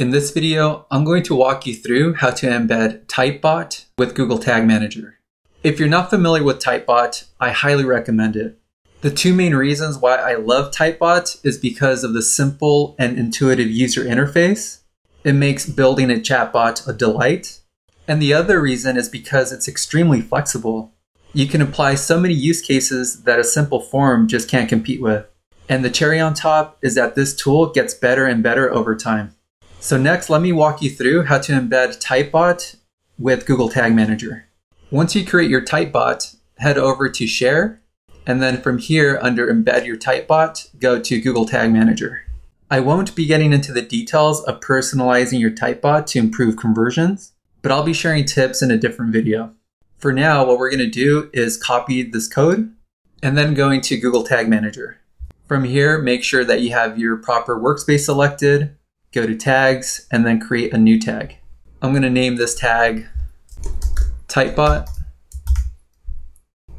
In this video, I'm going to walk you through how to embed Typebot with Google Tag Manager. If you're not familiar with Typebot, I highly recommend it. The two main reasons why I love Typebot is because of the simple and intuitive user interface. It makes building a chatbot a delight. And the other reason is because it's extremely flexible. You can apply so many use cases that a simple form just can't compete with. And the cherry on top is that this tool gets better and better over time. So next, let me walk you through how to embed Typebot with Google Tag Manager. Once you create your Typebot, head over to Share, and then from here under Embed Your Typebot, go to Google Tag Manager. I won't be getting into the details of personalizing your Typebot to improve conversions, but I'll be sharing tips in a different video. For now, what we're going to do is copy this code and then go into Google Tag Manager. From here, make sure that you have your proper workspace selected, go to tags, and then create a new tag. I'm going to name this tag Typebot.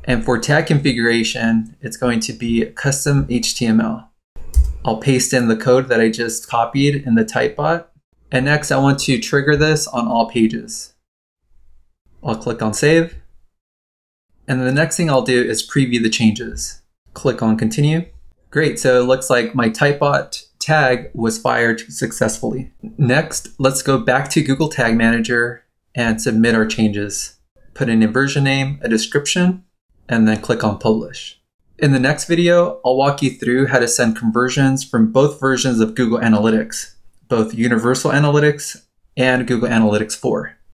And for tag configuration, it's going to be custom HTML. I'll paste in the code that I just copied in the Typebot. And next I want to trigger this on all pages. I'll click on save. And the next thing I'll do is preview the changes. Click on continue. Great, so it looks like my Typebot tag was fired successfully. Next, let's go back to Google Tag Manager and submit our changes. Put in a version name, a description, and then click on publish. In the next video, I'll walk you through how to send conversions from both versions of Google Analytics, both Universal Analytics and Google Analytics 4.